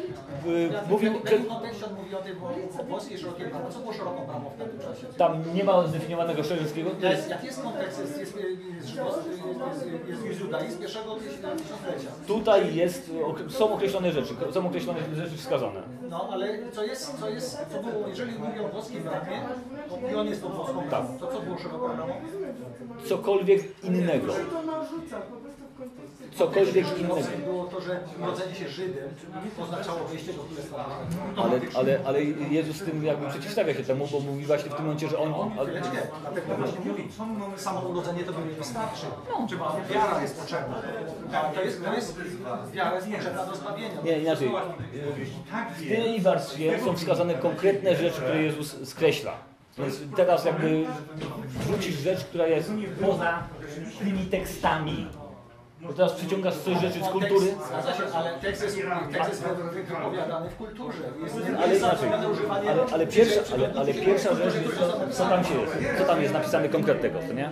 mówił, w kontekście on mówi o tym, o, włoskiej szerokiej prawo? Co było szeroką prawo w tamtym czasie? tam nie ma zdefiniowanego. To jest, Jaki jest kontekst? Jest, jest, jest, jest, jest, jest judaizm pierwszego tysiąclecia. tutaj jest, ok- są określone rzeczy, są określone rzeczy wskazane. No ale co jest, co jest, co było, jeżeli mówi o włoskim bramie, to- i on jest pod włoską bramą, to co było szeroką bramą? Cokolwiek innego. To narzuca, po prostu w kontekście... Cokolwiek innego. Było to, że urodzenie się Żydem oznaczało wejście do Królestwa. Ale, ale, ale Jezus tym jakby przeciwstawia się temu, bo mówi właśnie w tym momencie, że on... Ale, nie, dlatego właśnie mówi, samo urodzenie to by nie wystarczy. Czy wiara jest potrzebna? To jest, to jest, wiara jest potrzebna do zbawienia. nie, inaczej. W tej warstwie są wskazane konkretne rzeczy, które Jezus skreśla. Więc teraz jakby wrzucisz rzecz, która jest poza tymi tekstami. Bo teraz przyciągasz coś rzeczy z kultury. Zgadza się, ale tekst jest, tekst jest wypowiadany w kulturze. Jest, Ale jest używanie Ale, ale, pierwsza, ale, ale pierwsza rzecz co tam się jest. Co tam jest napisane konkretnego, nie?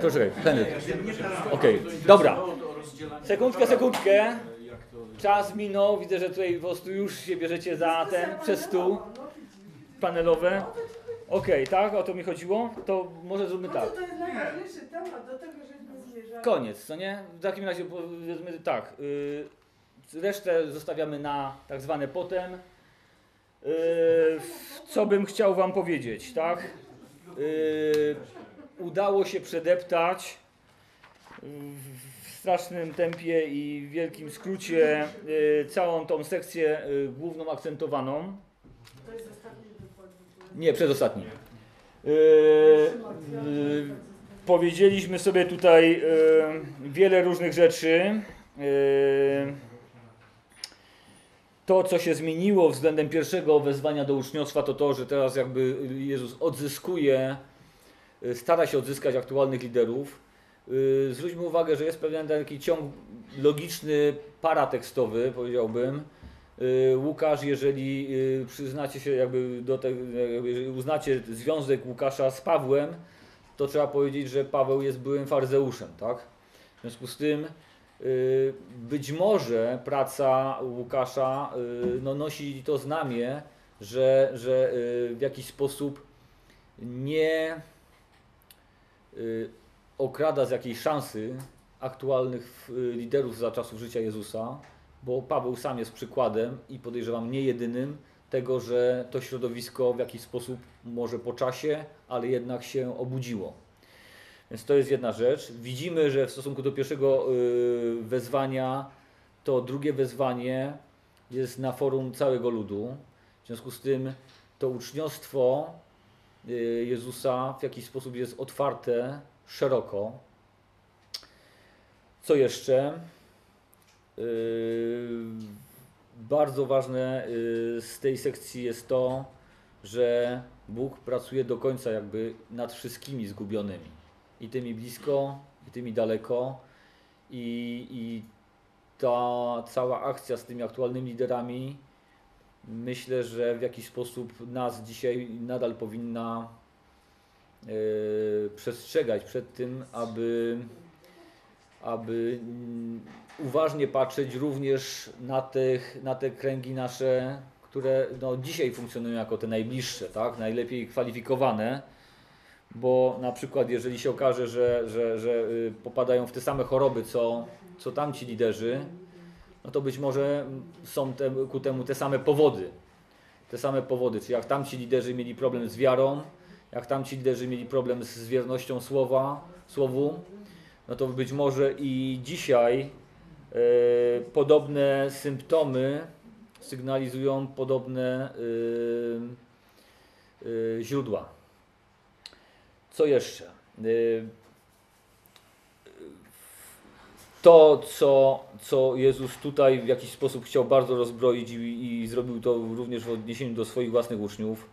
To, To czekaj, Henryk. Okej, dobra. Sekundkę, sekundkę. Czas minął. Widzę, że tutaj po prostu już się bierzecie za ten, przez stół panelowe. Okej, tak? O to mi chodziło? To może zróbmy No tak. to, jest najważniejszy temat, do tego zmierzali. Koniec, co nie? W takim razie powiedzmy tak. y, resztę zostawiamy na tak zwane potem. Y, co bym chciał Wam powiedzieć, tak? Y, udało się przedeptać w strasznym tempie i wielkim skrócie y, całą tą sekcję y, główną akcentowaną. To jest ostatni. Nie, przedostatni. Yy, yy, powiedzieliśmy sobie tutaj yy, wiele różnych rzeczy. Yy, to, co się zmieniło względem pierwszego wezwania do uczniostwa, to to, że teraz jakby Jezus odzyskuje, yy, stara się odzyskać aktualnych liderów. Zwróćmy uwagę, że jest pewien taki ciąg logiczny, paratekstowy, powiedziałbym. Y, Łukasz, jeżeli y, przyznacie się jakby do tego, uznacie związek Łukasza z Pawłem, to trzeba powiedzieć, że Paweł jest byłym faryzeuszem, tak? W związku z tym y, być może praca Łukasza y, no, nosi to znamię, że, że y, w jakiś sposób nie okrada z jakiejś szansy aktualnych liderów za czasów życia Jezusa, bo Paweł sam jest przykładem i podejrzewam nie jedynym tego, że to środowisko w jakiś sposób może po czasie, ale jednak się obudziło. Więc to jest jedna rzecz. Widzimy, że w stosunku do pierwszego y, wezwania, to drugie wezwanie jest na forum całego ludu. W związku z tym to uczniostwo y, Jezusa w jakiś sposób jest otwarte szeroko. Co jeszcze? Bardzo ważne yy, z tej sekcji jest to, że Bóg pracuje do końca jakby nad wszystkimi zgubionymi. I tymi blisko, i tymi daleko. I, i ta cała akcja z tymi aktualnymi liderami myślę, że w jakiś sposób nas dzisiaj nadal powinna yy, przestrzegać przed tym, aby aby mm, uważnie patrzeć również na, tych, na te kręgi nasze, które no, dzisiaj funkcjonują jako te najbliższe, tak? najlepiej kwalifikowane, bo na przykład jeżeli się okaże, że, że, że y, popadają w te same choroby, co, co tamci liderzy, no to być może są te, ku temu te same powody. Te same powody, czyli jak tamci liderzy mieli problem z wiarą, jak tamci liderzy mieli problem z wiernością słowa, słowu, no to być może i dzisiaj e, podobne symptomy sygnalizują podobne e, e, źródła. Co jeszcze? To, co, co Jezus tutaj w jakiś sposób chciał bardzo rozbroić i, i zrobił to również w odniesieniu do swoich własnych uczniów,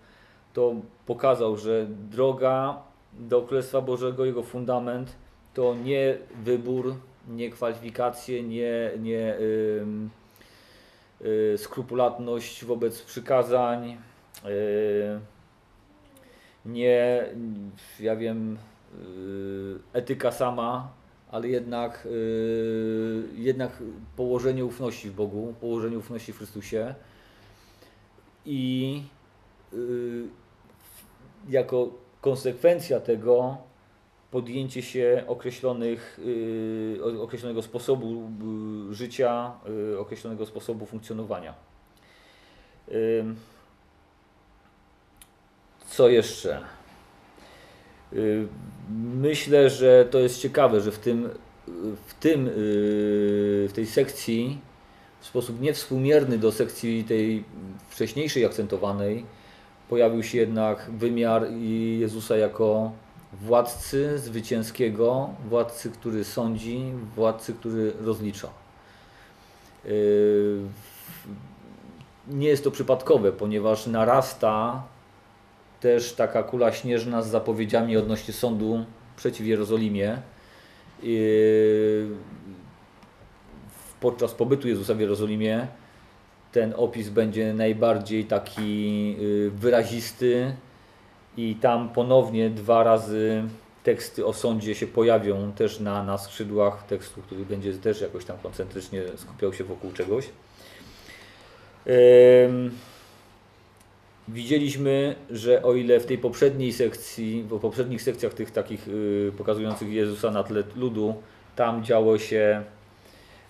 to pokazał, że droga do Królestwa Bożego, jego fundament, to nie wybór, nie kwalifikacje, nie, nie ym, y, skrupulatność wobec przykazań, y, nie, ja wiem, y, etyka sama, ale jednak, y, jednak położenie ufności w Bogu, położenie ufności w Chrystusie i y, jako konsekwencja tego podjęcie się określonych, y, określonego sposobu y, życia, y, określonego sposobu funkcjonowania. Co jeszcze? Myślę, że to jest ciekawe, że w tym, w tym, w tej sekcji w sposób niewspółmierny do sekcji tej wcześniejszej akcentowanej pojawił się jednak wymiar Jezusa jako władcy zwycięskiego, władcy, który sądzi, władcy, który rozlicza. Yy, Nie jest to przypadkowe, ponieważ narasta też taka kula śnieżna z zapowiedziami odnośnie sądu przeciw Jerozolimie. Yy, Podczas pobytu Jezusa w Jerozolimie ten opis będzie najbardziej taki yy, wyrazisty i tam ponownie dwa razy teksty o sądzie się pojawią też na, na skrzydłach tekstu, który będzie też jakoś tam koncentrycznie skupiał się wokół czegoś. Widzieliśmy, że o ile w tej poprzedniej sekcji, w poprzednich sekcjach tych takich y, pokazujących Jezusa na tle ludu, tam działo się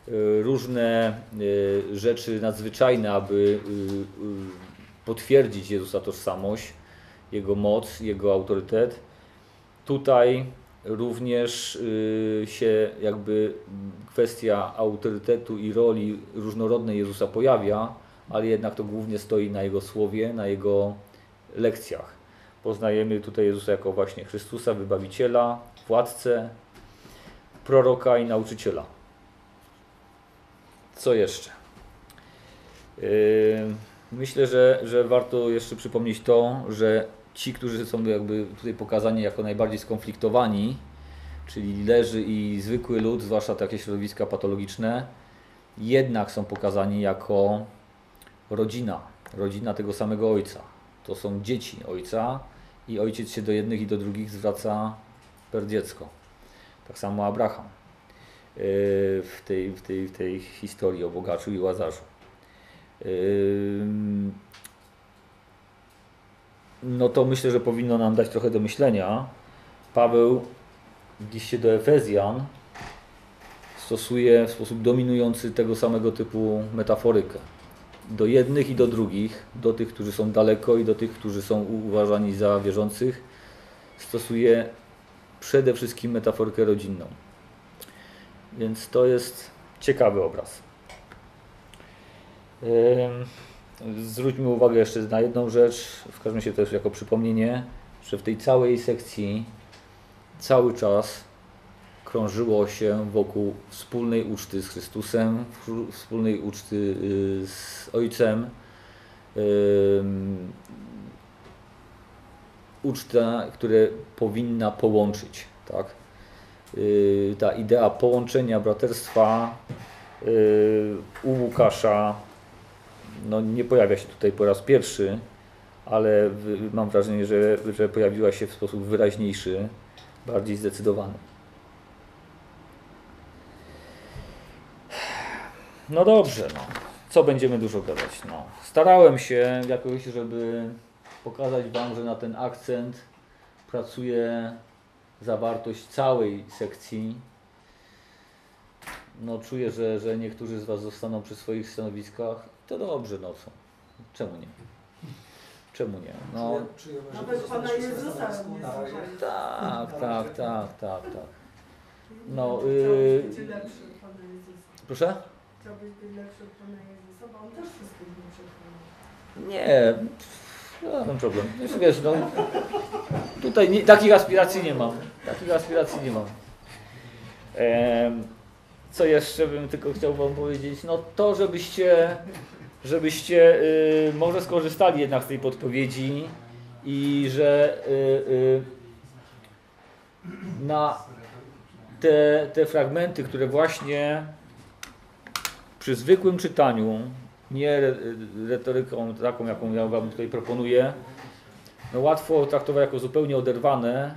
y, różne y, rzeczy nadzwyczajne, aby potwierdzić Jezusa tożsamość, Jego moc, Jego autorytet. Tutaj również y, się jakby kwestia autorytetu i roli różnorodnej Jezusa pojawia, ale jednak to głównie stoi na Jego słowie, na Jego lekcjach. Poznajemy tutaj Jezusa jako właśnie Chrystusa, Wybawiciela, Władcę, proroka i nauczyciela. Co jeszcze? Yy, Myślę, że, że warto jeszcze przypomnieć to, że ci, którzy są jakby tutaj pokazani jako najbardziej skonfliktowani, czyli leży i zwykły lud, zwłaszcza takie środowiska patologiczne, jednak są pokazani jako rodzina, rodzina tego samego ojca. To są dzieci ojca i ojciec się do jednych i do drugich zwraca per dziecko. Tak samo Abraham yy, w tej, w tej, w tej historii o bogaczu i łazarzu. No to myślę, że powinno nam dać trochę do myślenia. Paweł w liście do Efezjan stosuje w sposób dominujący tego samego typu metaforykę. Do jednych i do drugich, do tych, którzy są daleko i do tych, którzy są uważani za wierzących, stosuje przede wszystkim metaforykę rodzinną. Więc to jest ciekawy obraz. Ym, Zwróćmy uwagę jeszcze na jedną rzecz, w każdym razie też jako przypomnienie, że w tej całej sekcji cały czas krążyło się wokół wspólnej uczty z Chrystusem, wspólnej uczty y, z Ojcem. Uczta, która powinna połączyć. Tak? Y, Ta idea połączenia braterstwa y, u Łukasza no, nie pojawia się tutaj po raz pierwszy, ale mam wrażenie, że, że pojawiła się w sposób wyraźniejszy, bardziej zdecydowany. No dobrze, no. Co będziemy dużo gadać? No. Starałem się jakoś, żeby pokazać Wam, że na ten akcent pracuje zawartość całej sekcji. No czuję, że, że niektórzy z Was zostaną przy swoich stanowiskach. To dobrze, no? Czemu nie? Czemu nie? No, Czujemy, że Nawet Pana zostaliśmy Jezusa nie na razie. słuchali. tak, tak, tak, tak, tak. No, Chciałbyś yy, być lepszy od Pana Jezusa. Proszę? Chciałbyś być lepszy od Pana Jezusa, bo On też wszystko nie przekonał. Nie, żaden problem. Wiesz, wiesz, no, tutaj nie, takich aspiracji nie mam. Takich aspiracji nie mam. Em, co jeszcze bym tylko chciał Wam powiedzieć? No to, żebyście, żebyście y, może skorzystali jednak z tej podpowiedzi i że y, y, na te, te fragmenty, które właśnie przy zwykłym czytaniu, nie re- retoryką taką, jaką ja Wam tutaj proponuję, no łatwo traktować jako zupełnie oderwane.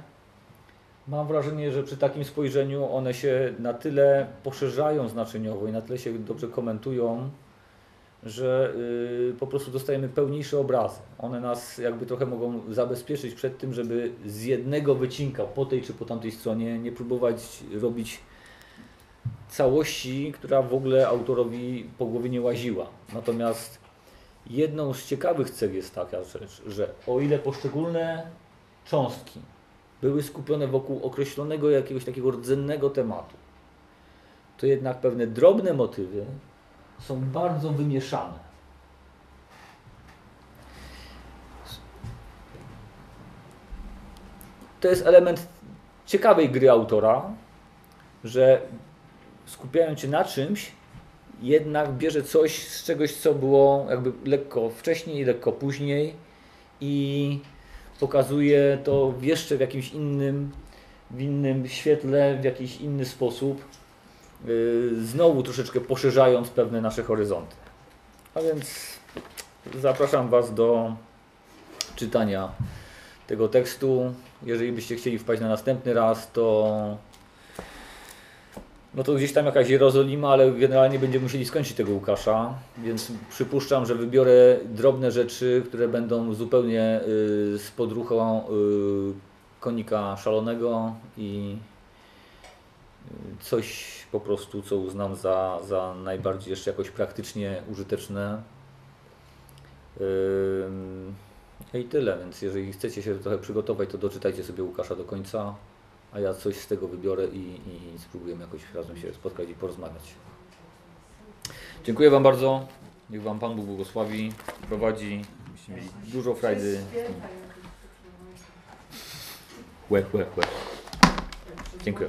Mam wrażenie, że przy takim spojrzeniu one się na tyle poszerzają znaczeniowo i na tyle się dobrze komentują, że y, po prostu dostajemy pełniejsze obrazy. One nas jakby trochę mogą zabezpieczyć przed tym, żeby z jednego wycinka po tej czy po tamtej stronie nie próbować robić całości, która w ogóle autorowi po głowie nie łaziła. Natomiast jedną z ciekawych cech jest taka rzecz, że o ile poszczególne cząstki były skupione wokół określonego jakiegoś takiego rdzennego tematu, to jednak pewne drobne motywy są bardzo wymieszane. To jest element ciekawej gry autora, że skupiając się na czymś, jednak bierze coś z czegoś, co było jakby lekko wcześniej, lekko później i pokazuje to jeszcze w jakimś innym, w innym świetle, w jakiś inny sposób, yy, znowu troszeczkę poszerzając pewne nasze horyzonty. A więc zapraszam Was do czytania tego tekstu. Jeżeli byście chcieli wpaść na następny raz, to no to gdzieś tam jakaś Jerozolima, ale generalnie będziemy musieli skończyć tego Łukasza, więc przypuszczam, że wybiorę drobne rzeczy, które będą zupełnie y, z podruchą y, konika szalonego i y, coś po prostu, co uznam za, za najbardziej jeszcze jakoś praktycznie użyteczne. Ym, I tyle, więc jeżeli chcecie się trochę przygotować, to doczytajcie sobie Łukasza do końca a ja coś z tego wybiorę i, i spróbujemy jakoś razem się spotkać i porozmawiać. Dziękuję Wam bardzo. Niech Wam Pan Bóg błogosławi, prowadzi. Byście mieli dużo frajdy. Łe, łe, łe. Dziękuję.